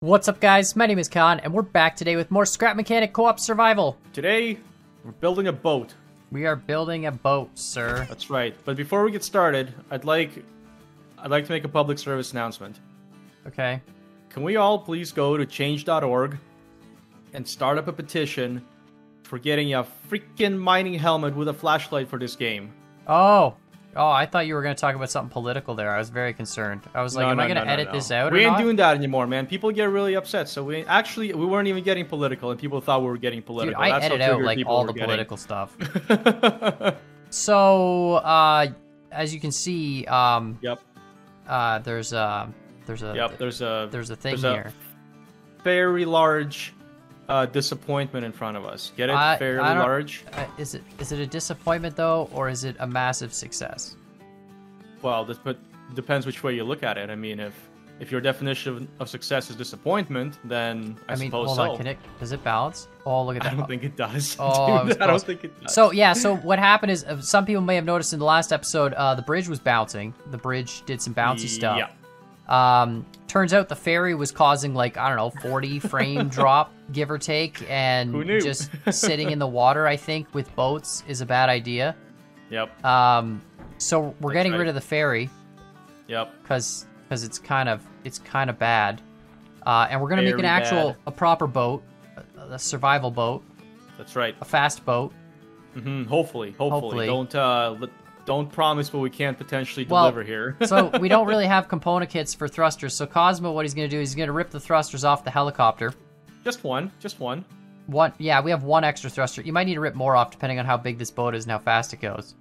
What's up, guys? My name is kAN, and we're back today with more Scrap Mechanic Co-op Survival. Today, we're building a boat. We are building a boat, sir. That's right. But before we get started, I'd like I'd like to make a public service announcement. Okay. Can we all please go to change.org and start up a petition for getting a freaking mining helmet with a flashlight for this game? Oh. Oh, I thought you were going to talk about something political there. I was very concerned. I was like, No, am no, I going to no, edit this out We ain't not? doing that anymore, man. People get really upset. So we actually we weren't even getting political, and people thought we were getting political. Dude. I That's edit out like all the getting. political stuff. So, uh, as you can see, um, yep, uh, there's a there's a yep. There's a there's a thing there's a here. very large uh, disappointment in front of us. Get it? I- Fairly I large. Uh, is it is it a disappointment though, or is it a massive success? Well, this but depends which way you look at it. I mean, if if your definition of success is disappointment, then I, I mean, suppose hold so. on, can it does it balance? Oh, look at that. I don't think it does. Oh, I Dude, I don't think it does. So yeah, so what happened is uh, some people may have noticed in the last episode, uh, the bridge was bouncing. The bridge did some bouncy stuff. Um, turns out the ferry was causing like I don't know, 40 frame drop, give or take, and just sitting in the water. I think with boats is a bad idea. Yep. Um, so we're That's getting right. rid of the ferry Yep. because because it's kind of it's kind of bad, uh, and we're gonna make an actual bad. a proper boat, a, a survival boat, That's right. a fast boat. hmm Hopefully, hopefully, Hopefully. don't uh, let, don't promise what we can't potentially Well, deliver here. so we don't really have component kits for thrusters. So Kosmo, what he's gonna do is he's gonna rip the thrusters off the helicopter. just one, just one. One, yeah, we have one extra thruster. You might need to rip more off depending on how big this boat is and how fast it goes.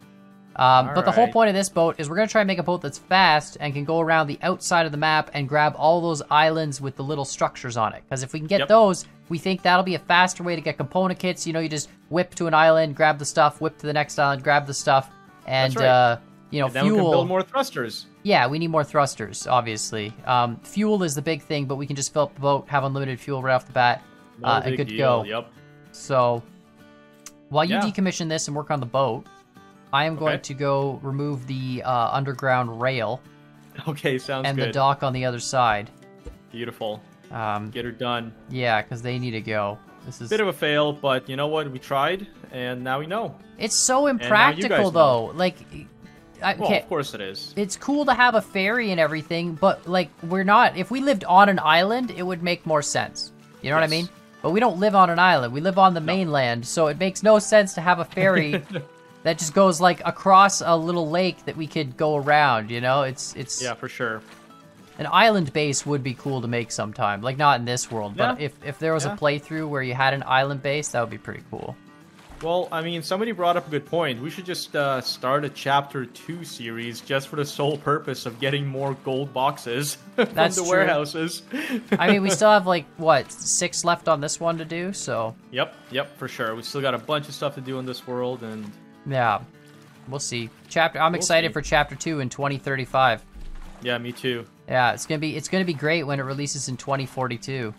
Um, but the whole point of this boat is we're gonna try and make a boat that's fast and can go around the outside of the map and grab all those islands with the little structures on it. Because if we can get Yep. those, we think that'll be a faster way to get component kits. You know, you just whip to an island, grab the stuff, whip to the next island, grab the stuff, and right. uh, you know, And fuel. we can build more thrusters. Yeah, we need more thrusters, obviously. Um, fuel is the big thing, but we can just fill up the boat, have unlimited fuel right off the bat, No uh, and good to deal. go. Yep. So, while you Yeah. decommission this and work on the boat, I am going Okay. to go remove the uh, underground rail Okay, sounds and good. And the dock on the other side. Beautiful. Um, Get her done. yeah, because they need to go. This is Bit of a fail, but you know what? We tried, and now we know. it's so impractical guys know. though. Like, I, Well, okay, of course it is. it's cool to have a ferry and everything, but like we're not. If we lived on an island, it would make more sense. You know what I mean? But we don't live on an island. We live on the mainland, so it makes no sense to have a ferry that just goes like across a little lake that we could go around. You know, it's it's Yeah, for sure. An island base would be cool to make sometime. Like not in this world, but if if there was Yeah. a playthrough where you had an island base, that would be pretty cool. Well, I mean, somebody brought up a good point. We should just uh, start a chapter two series just for the sole purpose of getting more gold boxes from That's the true. warehouses. I mean, we still have like what six left on this one to do, so yep, yep, for sure. We still got a bunch of stuff to do in this world, and yeah, we'll see. Chapter. I'm excited see. for chapter two in 2035. yeah, me too. Yeah, it's gonna be it's gonna be great when it releases in 2042.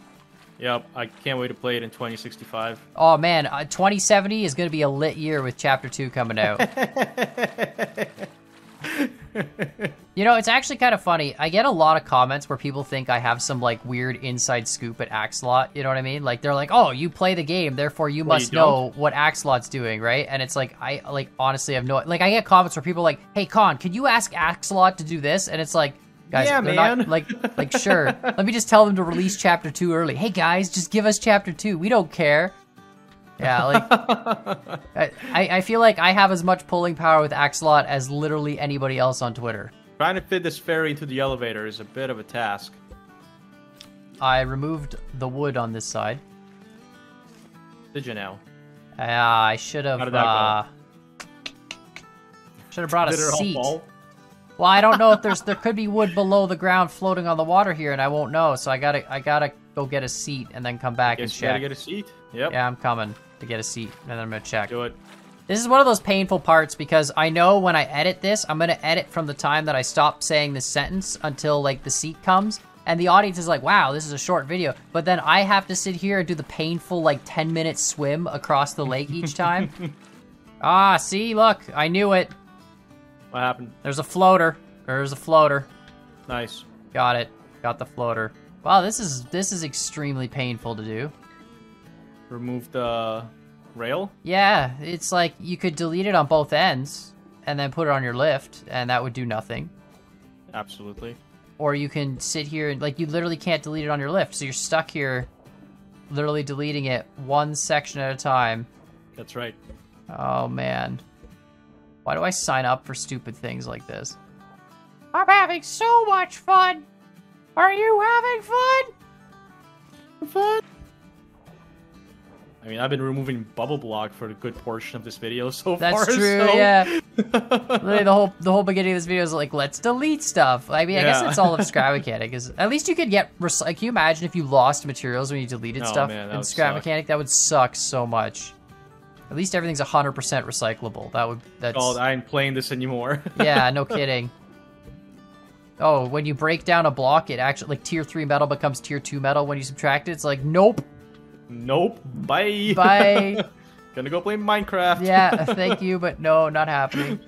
Yep, I can't wait to play it in 2065. Oh man, uh, 2070 is gonna be a lit year with chapter two coming out. you know, it's actually kind of funny. I get a lot of comments where people think I have some like weird inside scoop at Axolot. You know what I mean? Like they're like, "Oh, you play the game, therefore you Well, must you know what Axolot's doing, right?" And it's like I like honestly have no like I get comments where people are like, "Hey, kAN, can you ask Axolot to do this?" And it's like. Guys, Yeah, they're not- man. like, like, sure. Let me just tell them to release chapter two early. Hey, guys, just give us chapter two. We don't care. Yeah, like I, I I feel like I have as much pulling power with Axolot as literally anybody else on Twitter. Trying to fit this ferry into the elevator is a bit of a task. I removed the wood on this side. Did you know? Uh, I should have. How did that go? Uh, should have brought a Did it seat. Well, I don't know if there's there could be wood below the ground floating on the water here, and I won't know. So I gotta I gotta go get a seat and then come back and Guess you gotta get a seat. Yep. Yeah, I'm coming to get a seat, and then I'm gonna check. Do it. This is one of those painful parts because I know when I edit this, I'm gonna edit from the time that I stop saying this sentence until like the seat comes, and the audience is like, "Wow, this is a short video." But then I have to sit here and do the painful like 10 minute swim across the lake each time. ah, see, look, I knew it. What happened? There's a floater. There's a floater. Nice. Got it. Got the floater. Wow, this is this is extremely painful to do. Remove the rail. Yeah, it's like you could delete it on both ends and then put it on your lift, and that would do nothing. Absolutely. Or you can sit here and like you literally can't delete it on your lift, so you're stuck here, literally deleting it one section at a time. That's right. Oh man, why do I sign up for stupid things like this? I'm having so much fun. Are you having fun? Fun. I mean, I've been removing bubble block for a good portion of this video so That's far. That's true. so- Yeah. Literally, the whole the whole beginning of this video is like, let's delete stuff. I mean, I guess Yeah. it's all of scrap mechanic. Is at least you could get. Rec- like, can you imagine if you lost materials when you deleted Oh, stuff man, in would scrap suck. mechanic? That would suck so much. At least everything's hundred percent recyclable. That would that's Oh, I ain't playing this anymore. yeah, no kidding. Oh, when you break down a block, it actually like tier three metal becomes tier two metal when you subtract it. It's like nope, nope. Bye. bye. Gonna go play Minecraft. yeah, thank you, but no, not happening.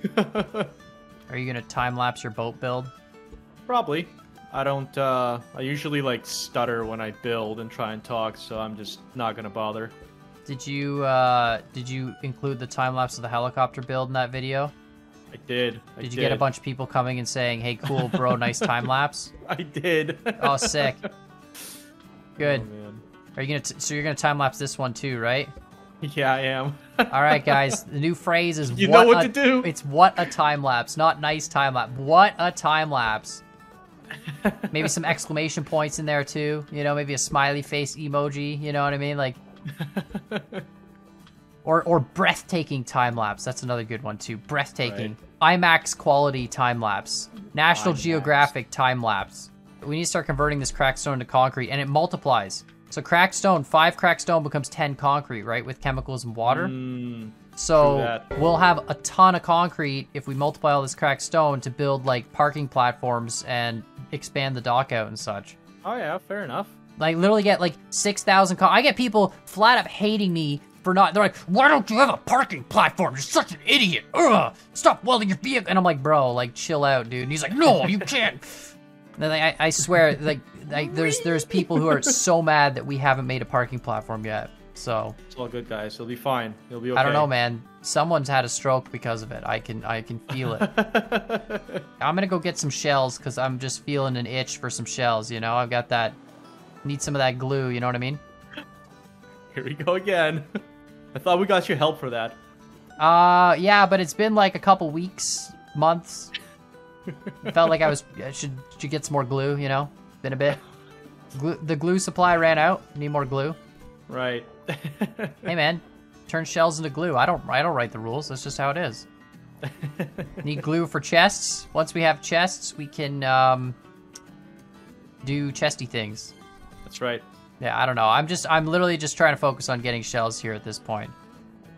Are you gonna time lapse your boat build? Probably. I don't, uh, I usually like stutter when I build and try and talk, so I'm just not gonna bother. Did you uh did you include the time lapse of the helicopter build in that video? I did. I Did you get a bunch of people coming and saying, "Hey, cool, bro, nice time lapse"? I did. Oh, sick. Good. Oh. Are you gonna t- so you're gonna time lapse this one too, right? Yeah, I am. All right, guys. The new phrase is You know what a- to do. It's what a time lapse, not nice time lapse. What a time lapse. maybe some exclamation points in there too. You know, maybe a smiley face emoji. You know what I mean? Like, or or breathtaking time lapse. That's another good one too. Breathtaking. IMAX quality time lapse. National IMAX. Geographic time lapse. We need to start converting this cracked stone to concrete, and it multiplies. So cracked stone, five cracked stone becomes ten concrete, right? With chemicals and water. Mm, So we'll have a ton of concrete if we multiply all this cracked stone to build like parking platforms and expand the dock out and such. oh yeah, fair enough. Like literally get like six thousand. Con- I get people flat up hating me for not. They're like, "Why don't you have a parking platform? You're such an idiot! Ugh! Stop welding your vehicle." And I'm like, "Bro, like chill out, dude." And he's like, "No, you can't." And I, I swear, like, like there's there's people who are so mad that we haven't made a parking platform yet. So It's all good, guys. It'll be fine. It'll be okay. I don't know, man. Someone's had a stroke because of it. I can I can feel it. I'm gonna go get some shells because I'm just feeling an itch for some shells. You know, I've got that. Need some of that glue. You know what I mean? Here we go again. I thought we got your help for that. Uh, yeah, but it's been like a couple weeks, months. Felt like I was I should should get some more glue. You know, been a bit. Glue, the glue supply ran out. Need more glue. Right. Hey, man, turn shells into glue. I don't I don't write the rules. That's just how it is. Need glue for chests. Once we have chests, we can um, do chesty things. That's right. Yeah, I don't know. I'm just I'm literally just trying to focus on getting shells here at this point.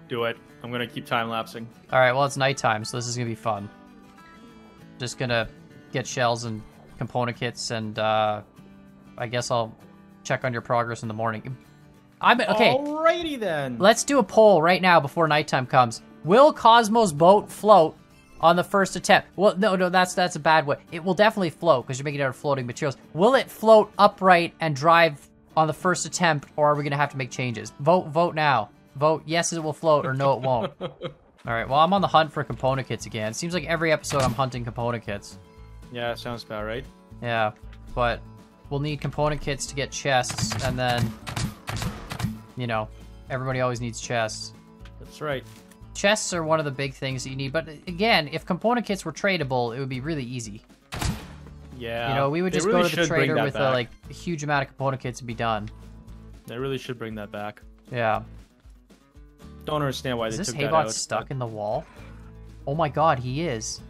Do it. I'm gonna keep time lapsing. All right, well it's nighttime, so this is gonna be fun. Just gonna get shells and component kits, and uh, I guess I'll check on your progress in the morning. I'm okay. Alrighty then. Let's do a poll right now before nighttime comes. Will Kosmo's boat float on the first attempt? Well, no, no, that's that's a bad way. It will definitely float because you're making it out of floating materials. Will it float upright and drive on the first attempt, or are we gonna have to make changes? Vote, vote now. Vote yes, it will float, or no, it won't. All right. Well, I'm on the hunt for component kits again. Seems like every episode I'm hunting component kits. Yeah, sounds about right. Yeah, but we'll need component kits to get chests, and then, you know, everybody always needs chests. That's right. Chests are one of the big things that you need. But uh, again, if component kits were tradable, it would be really easy. Yeah. you know, we would just really go to the trader with a, like a huge amount of component kits and be done. They really should bring that back. Yeah. Don't understand why Is they this took that Haybot out. stuck in the wall? Oh my god, he is.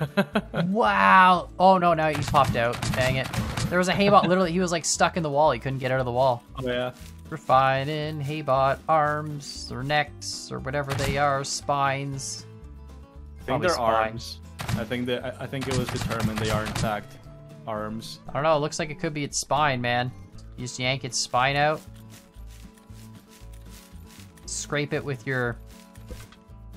wow. Oh no, now he's popped out. Dang it. There was a Haybot, literally, he was like stuck in the wall. He couldn't get out of the wall. Oh yeah. Refining Haybot arms or necks or whatever they are, spines. I think Probably they're spine. arms. I think that I I think it was determined they are in fact arms. I don't know. It looks like it could be its spine, man. You just yank its spine out. Scrape it with your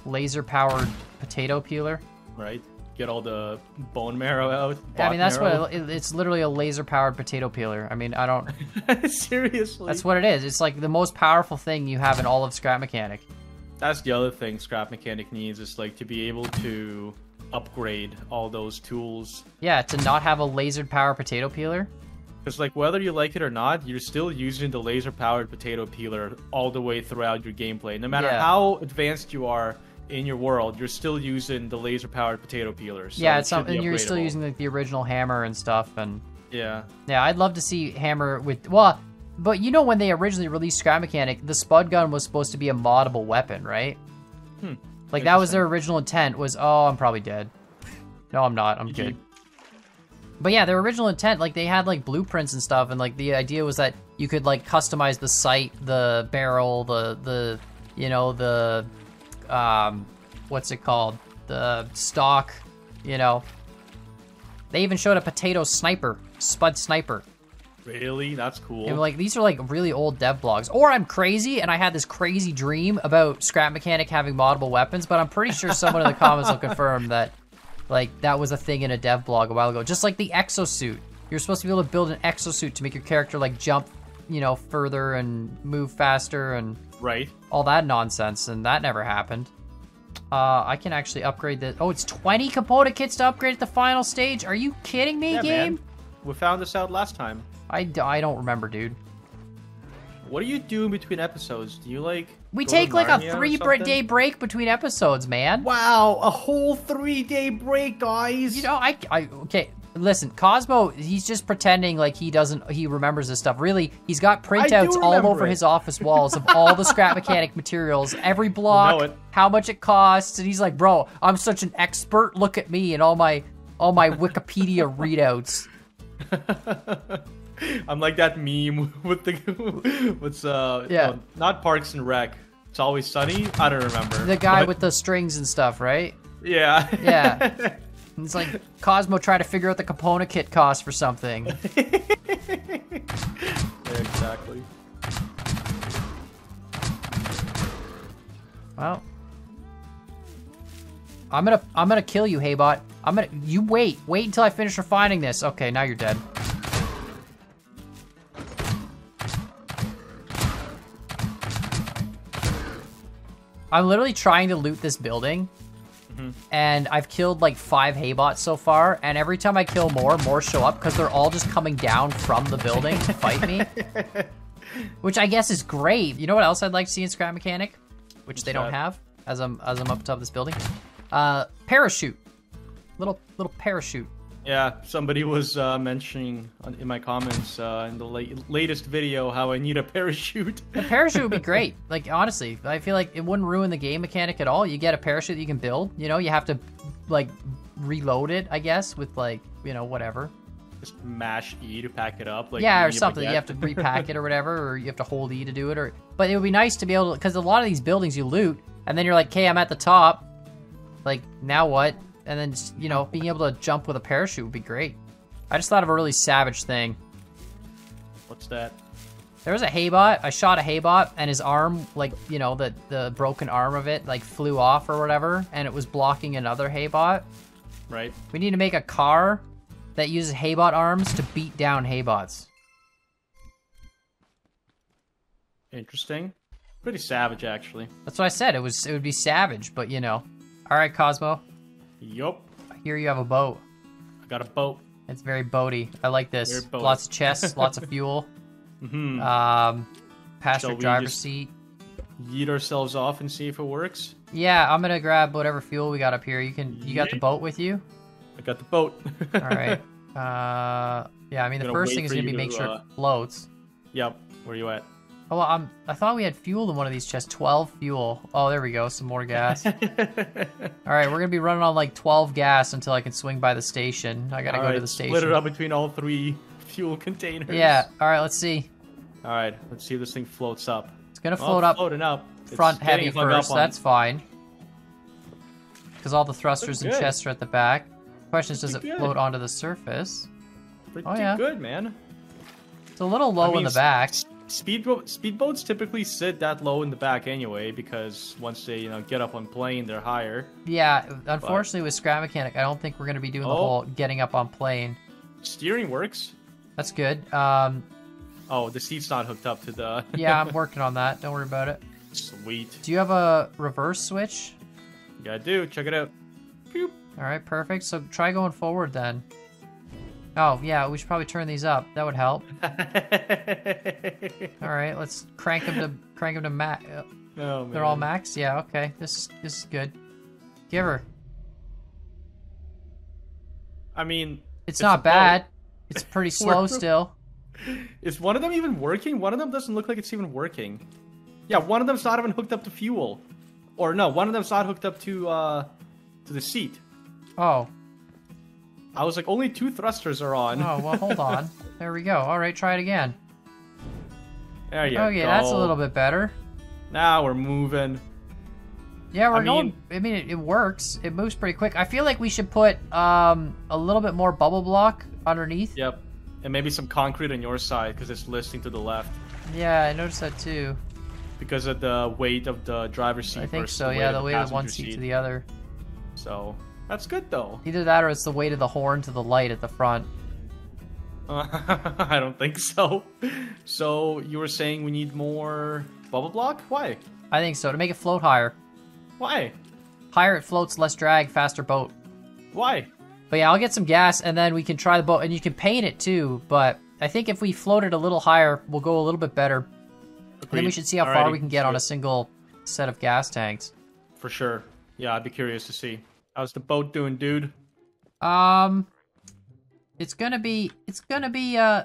laser-powered potato peeler. Right. Get all the bone marrow out. I mean, that's bot what it, it's literally a laser-powered potato peeler. I mean, I don't. Seriously. That's what it is. It's like the most powerful thing you have in all of Scrap Mechanic. That's the other thing Scrap Mechanic needs is like to be able to upgrade all those tools. Yeah, to not have a laser powered potato peeler. Because like whether you like it or not, you're still using the laser powered potato peeler all the way throughout your gameplay. No matter Yeah. how advanced you are in your world, you're still using the laser powered potato peeler. So yeah, it's should something you're still using like the original hammer and stuff, and Yeah. yeah, I'd love to see hammer with well, but you know when they originally released Scrap Mechanic, the spud gun was supposed to be a moddable weapon, right? Hmm. Like that was their original intent. Was oh, I'm probably dead. No, I'm not. I'm good. But yeah, their original intent, like they had like blueprints and stuff, and like the idea was that you could like customize the sight, the barrel, the the you know the um what's it called, the stock, you know. They even showed a potato sniper, spud sniper. Really? That's cool. And like these are like really old dev blogs. Or I'm crazy and I had this crazy dream about Scrap Mechanic having moddable weapons, but I'm pretty sure someone in the comments will confirm that like that was a thing in a dev blog a while ago. Just like the exosuit. You're supposed to be able to build an exosuit to make your character like jump, you know, further and move faster and right. all that nonsense, and that never happened. Uh, I can actually upgrade the. Oh, it's 20 component kits to upgrade at the final stage. Are you kidding me, Yeah, game? man. We found this out last time. I, d- I don't remember, dude. What do you do in between episodes? Do you like We take like a three day break between episodes, man. Wow, a whole three day break, guys. You know, I, I, okay. Listen, Kosmo, he's just pretending like he doesn't, he remembers this stuff. Really, he's got printouts all over it. his office walls of all the scrap mechanic materials, every block, it. how much it costs, and he's like, "Bro, I'm such an expert. Look at me and all my, all my Wikipedia readouts." I'm like that meme with the what's uh Yeah. not Parks and Rec. It's always sunny. I don't remember. The guy But- with the strings and stuff, right? yeah Yeah. It's like Kosmo trying to figure out the component kit cost for something. Yeah, exactly. Well, I'm gonna I'm gonna kill you, Haybot. I'm gonna you wait wait until I finish refining this. Okay, now you're dead. I'm literally trying to loot this building, and I've killed like five Haybots so far. And every time I kill more, more show up because they're all just coming down from the building to fight me. Which I guess is great. You know what else I'd like to see in Scrap Mechanic? Which they don't that? have as I'm as I'm up top of this building. Uh parachute. Little little parachute. Yeah, somebody was uh, mentioning in my comments uh, in the la- latest video how I need a parachute. A parachute would be great. Like honestly, I feel like it wouldn't ruin the game mechanic at all. You get a parachute that you can build. You know, you have to like reload it, I guess, with like, you know, whatever. Just mash E to pack it up. Like yeah, or something. You have to repack it or whatever, or you have to hold E to do it. Or but it would be nice to be able to, because a lot of these buildings you loot, and then you're like, "Okay, I'm at the top." Like now what? And then you know, being able to jump with a parachute would be great. I just thought of a really savage thing. What's that? There was a haybot. I shot a haybot, and his arm, like you know, the the broken arm of it, like flew off or whatever, and it was blocking another haybot. Right? We need to make a car that uses haybot arms to beat down haybots. Interesting. Pretty savage, actually. That's what I said. It was it would be savage, but you know. All right, Kosmo. Yup. I hear you have a boat. I got a boat. It's very boaty. I like this. Lots of chests, lots of fuel. Mm-hmm. Um, passenger driver's seat. Yeet ourselves off and see if it works. Yeah, I'm gonna grab whatever fuel we got up here. You can. You got the boat with you? I got the boat. All right. Uh, yeah. I mean, the first thing is gonna be you make sure uh, it floats. yep. Where you at? Oh, well, I'm. I thought we had fuel in one of these chests. Twelve fuel. Oh, there we go. Some more gas. All right, we're gonna be running on like 12 gas until I can swing by the station. I gotta go to the station. Split it up between all three fuel containers. Yeah. All right. Let's see. All right. Let's see if this thing floats up. It's gonna Well, float up Floating up. Front heavy up first. on- That's fine. Because all the thrusters and chests are at the back. Question is, does it good. float onto the surface? pretty oh, yeah. good, man. It's a little low I mean, in the back. Speedboat speedboats typically sit that low in the back anyway because once they you know get up on plane they're higher. Yeah, unfortunately with Scrap Mechanic, I don't think we're gonna be doing the Oh. whole getting up on plane. Steering works. That's good. Um, Oh, the seat's not hooked up to the. yeah, I'm working on that. Don't worry about it. Sweet. Do you have a reverse switch? Yeah, I do. Check it out. Pew. All right, perfect. So try going forward then. Oh yeah, we should probably turn these up. That would help. All right, let's crank them to crank them to max. oh, They're all max. Yeah. Okay. This is this is good. Give her. I mean, It's, It's not bad. It's pretty slow still. is one of them even working? One of them doesn't look like it's even working. Yeah, one of them's not even hooked up to fuel, or no, one of them's not hooked up to uh to the seat. Oh. I was like, only two thrusters are on. Oh well. Hold on. There we go. All right. Try it again. there you go. okay, go. that's a little bit better. Now we're moving. Yeah, we're I going. mean- I mean, it, it works. It moves pretty quick. I feel like we should put um a little bit more bubble block underneath. Yep. And maybe some concrete on your side because it's listing to the left Yeah, I noticed that too. because of the weight of the driver's seat. I think so. The Yeah, the of weight of one passenger seat to the other. So that's good though. Either that or it's the weight of the horn to the light at the front. I don't think so. So you were saying we need more bubble block? Why? I think so to make it float higher. Why? Higher it floats, less drag, faster boat. Why? But yeah, I'll get some gas and then we can try the boat and you can paint it too. But I think if we float it a little higher, we'll go a little bit better. And then we should see how far we can get on a single set of gas tanks. For sure. Yeah, I'd be curious to see. How's the boat doing, dude? Um, it's gonna be, it's gonna be, uh,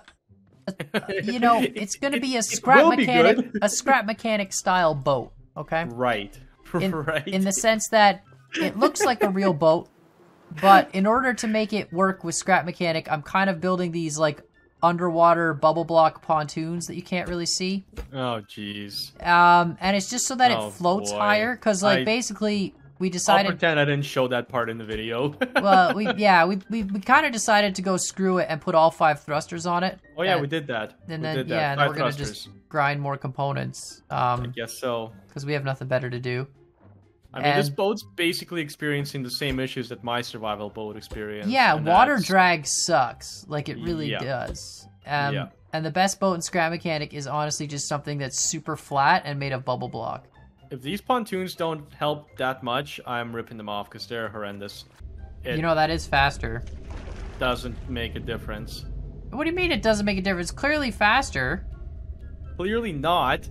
a- you know, it's gonna be a It- it scrap mechanic, a scrap mechanic style boat. Okay. Right. In, right. in the sense that it looks like a real boat, but in order to make it work with scrap mechanic, I'm kind of building these like underwater bubble block pontoons that you can't really see. oh, jeez. Um, and it's just so that Oh, it floats boy. higher, because like I- basically we decided. I'll pretend I didn't show that part in the video. well, we yeah, we we, we kind of decided to go screw it and put all five thrusters on it. oh yeah, and, we did that. And we then did that. yeah, and we're gonna thrusters. just grind more components, Um, I guess so. because we have nothing better to do. I mean, this boat's basically experiencing the same issues that my survival boat experienced. Yeah, water that's- drag sucks. Like it really Yeah. does. Um, Yeah. And the best boat in Scrap Mechanic is honestly just something that's super flat and made of bubble block. If these pontoons don't help that much, I'm ripping them off because they're horrendous. It You know that is faster. doesn't make a difference. What do you mean it doesn't make a difference? Clearly faster. Clearly not.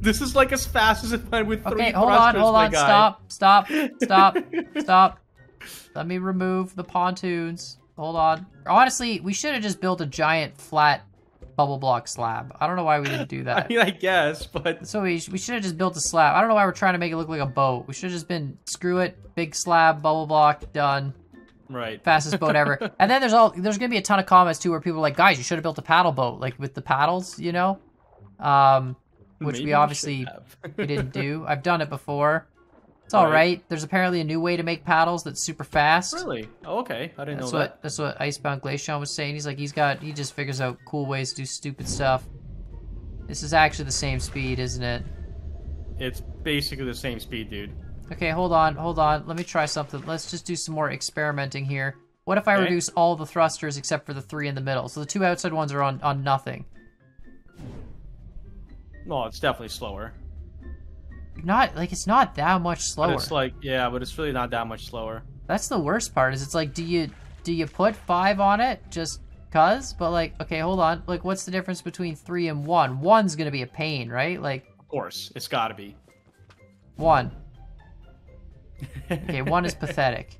This is like as fast as it went with three Okay, hold on, hold on. Stop, stop, stop, stop. Let me remove the pontoons. Hold on. Honestly, we should have just built a giant flat bubble block slab. I don't know why we didn't do that. I mean, I guess, but So we, we should have just built a slab. I don't know why we're trying to make it look like a boat. We should have just been screw it, big slab, bubble block, done, right. fastest boat ever. And then there's all there's gonna be a ton of comments too where people are like, guys, you should have built a paddle boat, like with the paddles, you know, um, which Maybe we obviously have. we didn't do. I've done it before. It's all Right. right. There's apparently a new way to make paddles that's super fast. really? Oh, okay. I didn't That's know what that's what Icebound Glacian was saying. He's like he's got he just figures out cool ways to do stupid stuff. This is actually the same speed, isn't it? It's basically the same speed, dude. Okay, hold on, hold on. Let me try something. Let's just do some more experimenting here. What if I Okay. reduce all the thrusters except for the three in the middle? So the two outside ones are on on nothing. No, it's definitely slower. Not like it's not that much slower. But it's like, yeah, but it's really not that much slower. That's the worst part. Is it's like, do you do you put five on it just cause? But like, okay, hold on. Like, what's the difference between three and one? One's gonna be a pain, right? Like Of course, it's got to be. one. Okay, one is pathetic.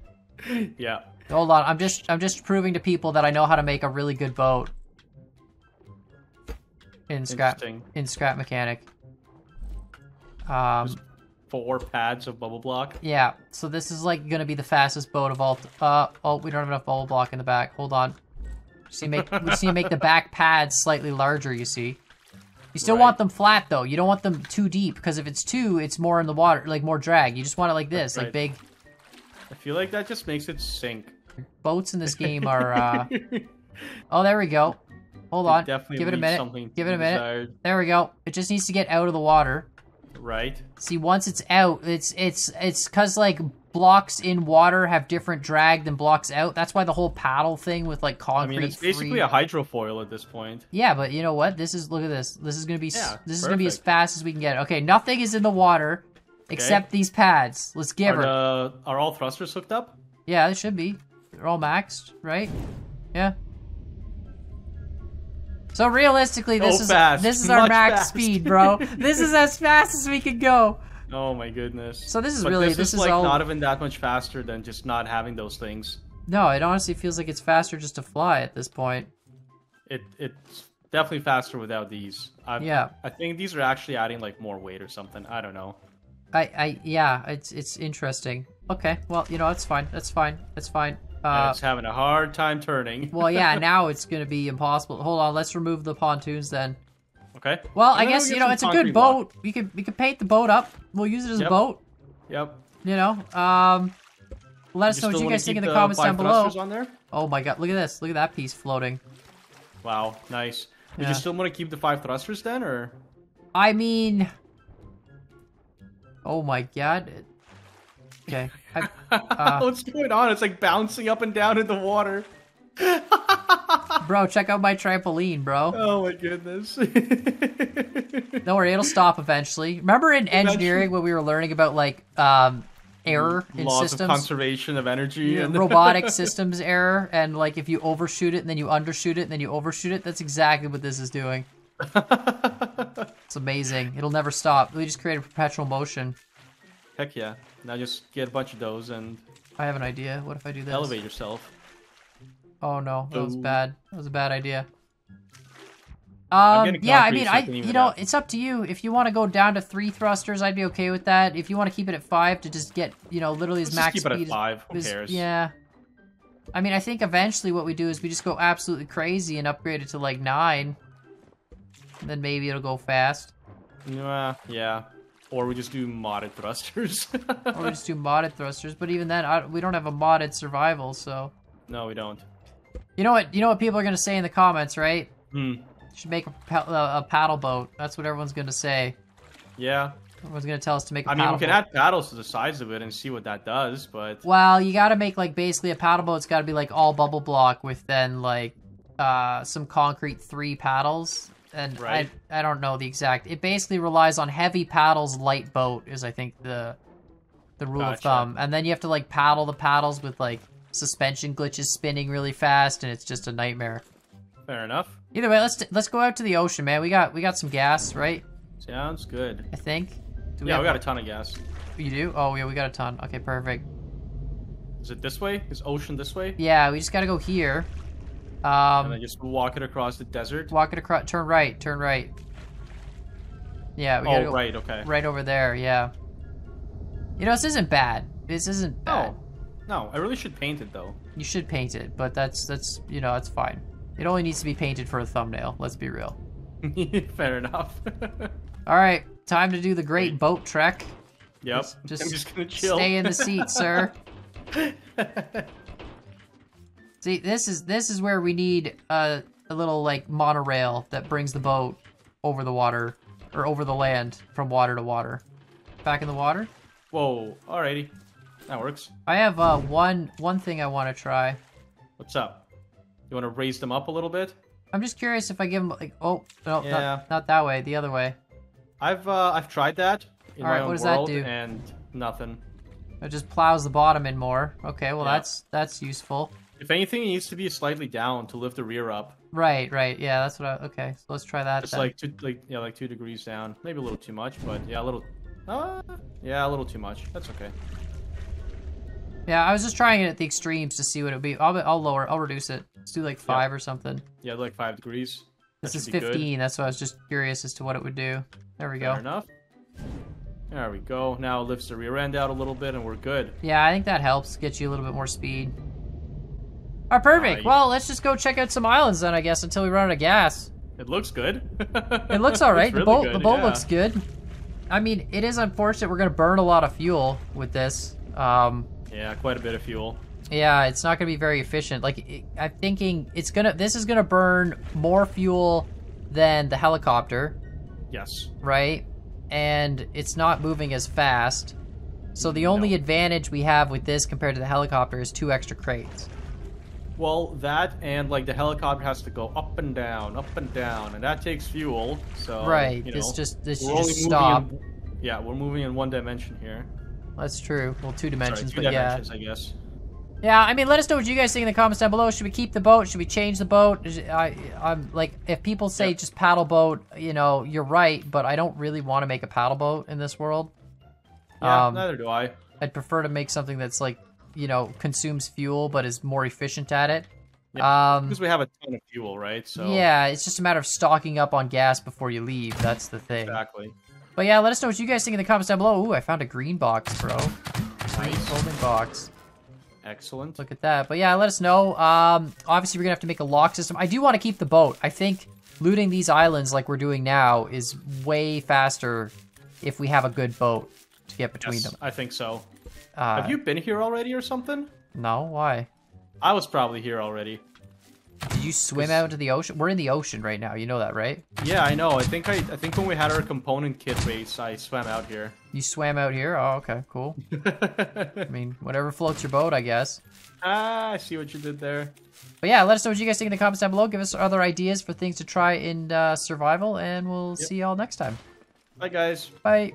yeah. Hold on, I'm just I'm just proving to people that I know how to make a really good boat. In scrap in scrap mechanic. Um Four pads of bubble block. yeah, so this is like gonna be the fastest boat of all uh oh we don't have enough bubble block in the back. Hold on. Just need to make we just need to make the back pads slightly larger, you see. You still Right. want them flat though. You don't want them too deep because if it's too, it's more in the water, like more drag. You just want it like this, That's like big I feel like that just makes it sink. boats in this game are uh Oh, there we go. Hold on. definitely Give it a minute. something Give it a minute. desired. There we go. It just needs to get out of the water. Right. See, once it's out, it's it's it's cause like blocks in water have different drag than blocks out. That's why the whole paddle thing with like concrete. I mean, it's basically free- a hydrofoil at this point. Yeah, but you know what? This is look at this. This is gonna be Yeah, this is gonna be as fast as we can get. Okay, nothing is in the water except these pads. Let's give Are, her. the, are all thrusters hooked up? Yeah, they should be. They're all maxed, right? Yeah. So realistically, this So is fast, this is our much max fast. speed, bro. this is as fast as we could go. Oh my goodness. So this is But really- this, this is is like all- not even that much faster than just not having those things. No, it honestly feels like it's faster just to fly at this point. It it's definitely faster without these. I, Yeah. I think these are actually adding like more weight or something. I don't know. I, I, yeah, it's it's interesting. Okay, well, you know, it's fine. That's fine. That's fine. Uh, it's having a hard time turning. well, yeah, now it's gonna be impossible. Hold on, let's remove the pontoons then. okay. Well, And I guess you know it's a good block. boat. We could we could paint the boat up. We'll use it as a boat. Yep. You know, um, let us know what you guys think in the comments down below. thrusters On there? Oh my god, look at this! Look at that piece floating. Wow, nice. Would Yeah. you still want to keep the five thrusters then, or? I mean, oh my god. Okay, Uh, What's going on? It's like bouncing up and down in the water. bro, check out my trampoline, bro. Oh my goodness. Don't worry, it'll stop eventually. Remember in engineering when we were learning about like um error in Laws of systems? conservation of energy Yeah, and robotic systems error and like if you overshoot it and then you undershoot it and then you overshoot it that's exactly what this is doing it's amazing it'll never stop we just create a perpetual motion Heck yeah. Now just get a bunch of those and i have an idea what if i do this elevate yourself. oh no that was bad that was a bad idea um yeah i mean so i I can even you know out. it's up to you if you want to go down to three thrusters i'd be okay with that if you want to keep it at five to just get you know literally as Let's just max keep it at speed as- five. Who is- cares? Yeah. I mean, I think eventually what we do is we just go absolutely crazy and upgrade it to like nine. Then maybe it'll go fast. Yeah, yeah. Or we just do modded thrusters. Or we just do modded thrusters. But even then, I, we don't have a modded survival, so. no, we don't. You know what? You know what people are gonna say in the comments, right? Hmm. Should make a, a, a paddle boat. That's what everyone's gonna say. Yeah. Everyone's gonna tell us to make a I mean, we can boat. add paddles to the sides of it and see what that does, but Well, you gotta make like basically a paddle boat. It's gotta be like all bubble block with then like uh some concrete three paddles. And Right. I I don't know the exact it basically relies on heavy paddles, light boat is I think the the rule of thumb. And then you have to like paddle the paddles with like suspension glitches spinning really fast and it's just a nightmare. fair enough. Either way, let's let's go out to the ocean, man. We got we got some gas, right? Sounds good. I think. Do yeah, we got a ton of gas. You do? Oh yeah, we got a ton. Okay, perfect. Is it this way? Is ocean this way? Yeah, we just gotta go here. And Um, then just walk it across the desert? walk it across. Turn right. Turn right. Yeah, we Oh, go right, okay. right over there. Yeah. You know, this isn't bad. This isn't bad. No. No, I really should paint it though. You should paint it, but that's that's you know that's fine. It only needs to be painted for a thumbnail. Let's be real. fair enough. All right, time to do the great boat trek. yep. Just- just I'm just gonna chill. Stay in the seat, sir. See, this is this is where we need a, a little like monorail that brings the boat over the water or over the land from water to water. Back in the water. Whoa, alrighty. That works. I have uh, one one thing I want to try. What's up? You want to raise them up a little bit? I'm just curious if I give them like oh no Yeah. not, not that way the other way. I've uh, I've tried that in Alright, my own what does that world do? and nothing. It just plows the bottom in more. Okay, well Yeah. that's that's useful. If anything, it needs to be slightly down to lift the rear up. Right, right. Yeah, that's what I. Okay, so let's try that. It's then. like two, like yeah, like two degrees down. Maybe a little too much, but yeah, a little. Uh, yeah, a little too much. That's okay. Yeah, I was just trying it at the extremes to see what it would be. I'll, I'll lower, I'll reduce it. Let's do like five or something. Yeah, like five degrees. This is should good. 15, that's why I was just curious as to what it would do. There we Fair go. enough. There we go. Now it lifts the rear end out a little bit, and we're good. Yeah, I think that helps get you a little bit more speed. Alright, perfect. Nice. Well, let's just go check out some islands then, I guess, until we run out of gas. It looks good. It looks alright. the really boat, good, the boat yeah. looks good. I mean, it is unfortunate we're gonna burn a lot of fuel with this. Um, Yeah, quite a bit of fuel. Yeah, it's not gonna be very efficient. Like, I'm thinking it's gonna. This is gonna burn more fuel than the helicopter, Yes. right? And it's not moving as fast. So the only No. advantage we have with this compared to the helicopter is two extra crates. Well, that and like the helicopter has to go up and down, up and down, and that takes fuel. So right. you This know, just this should just stop. in- yeah, we're moving in one dimension here. That's true. Well, two Sorry, dimensions, two but yeah. dimensions, I guess. Yeah, I mean, let us know what you guys think in the comments down below. Should we keep the boat? Should we change the boat? I, I'm like, if people say Yep. just paddle boat, you know, you're right, but I don't really want to make a paddle boat in this world. Yeah, Um, neither do I. I'd prefer to make something that's like, you know, consumes fuel but is more efficient at it. Yeah, Um, Because we have a ton of fuel, right? So yeah, it's just a matter of stocking up on gas before you leave. That's the thing. exactly. But yeah, let us know what you guys think in the comments down below. Ooh, I found a green box, bro. Green Nice. folding box. Excellent. Look at that. But yeah, let us know. Um, obviously, we're gonna have to make a lock system. I do want to keep the boat. I think looting these islands like we're doing now is way faster if we have a good boat to get between Yes, them. I think so. Uh, have you been here already or something? No, why? I was probably here already. Did you swim out into the ocean? We're in the ocean right now. You know that, right? Yeah, I know. I think I, I think when we had our component kit race, I swam out here. You swam out here. Oh, okay, cool. I mean, whatever floats your boat, I guess. ah, I see what you did there. But yeah, let us know what you guys think in the comments down below. Give us other ideas for things to try in uh, survival, and we'll see y'all next time. Bye, guys. Bye.